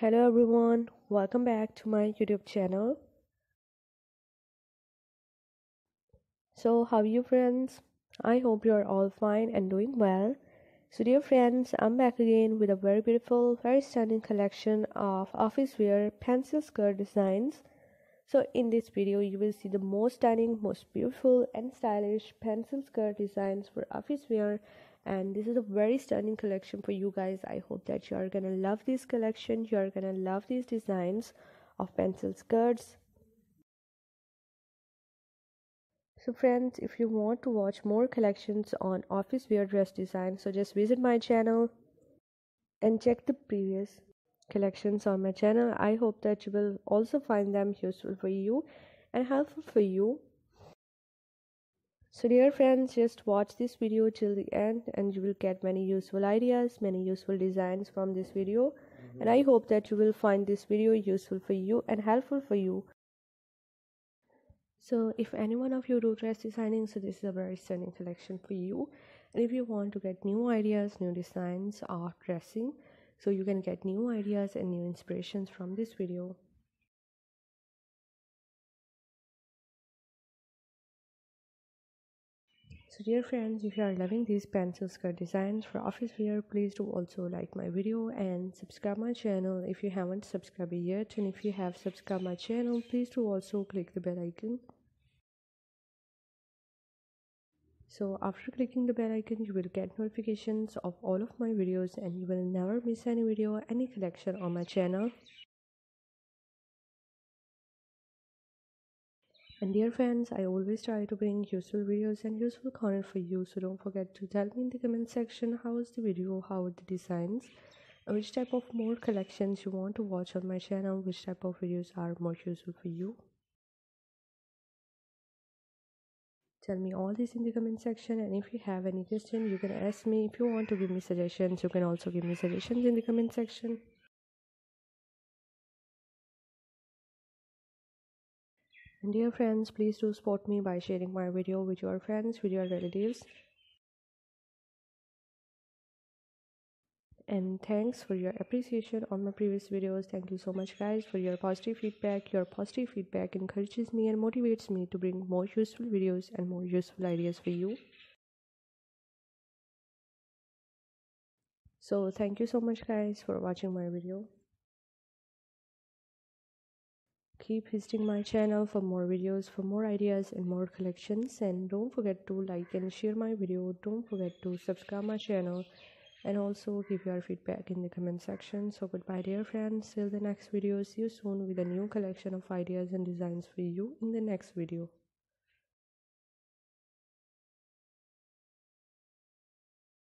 Hello everyone, welcome back to my YouTube channel. So, how are you friends? I hope you are all fine and doing well. So, dear friends, I'm back again with a very beautiful, very stunning collection of office wear pencil skirt designs. So, in this video, you will see the most stunning, most beautiful, and stylish pencil skirt designs for office wear and this is a very stunning collection for you guys. I hope that you are gonna love this collection you are gonna love these designs of pencil skirts. So friends if you want to watch more collections on office wear dress design so just visit my channel and check the previous collections on my channel. I hope that you will also find them useful for you and helpful for you so dear friends, just watch this video till the end and you will get many useful ideas, many useful designs from this video. Mm-hmm. And I hope that you will find this video useful for you and helpful for you. So if any one of you do dress designing, so this is a very stunning collection for you. And if you want to get new ideas, new designs of dressing, so you can get new ideas and new inspirations from this video. So dear friends, if you are loving these pencil skirt designs for office wear, please do also like my video and subscribe my channel if you haven't subscribed yet. And if you have subscribed my channel, please do also click the bell icon. So after clicking the bell icon, you will get notifications of all of my videos and you will never miss any video, or any collection on my channel. And dear friends, I always try to bring useful videos and useful content for you. So don't forget to tell me in the comment section how is the video, how are the designs, which type of more collections you want to watch on my channel, which type of videos are more useful for you. Tell me all this in the comment section and if you have any question you can ask me. If you want to give me suggestions, you can also give me suggestions in the comment section. Dear friends, please do support me by sharing my video with your friends, with your relatives. And thanks for your appreciation on my previous videos. Thank you so much guys for your positive feedback. Your positive feedback encourages me and motivates me to bring more useful videos and more useful ideas for you. So thank you so much guys for watching my video keep visiting my channel for more videos for more ideas and more collections. And don't forget to like and share my video. Don't forget to subscribe my channel. And also give your feedback in the comment section. So goodbye dear friends. Till the next video. See you soon with a new collection of ideas and designs for you in the next video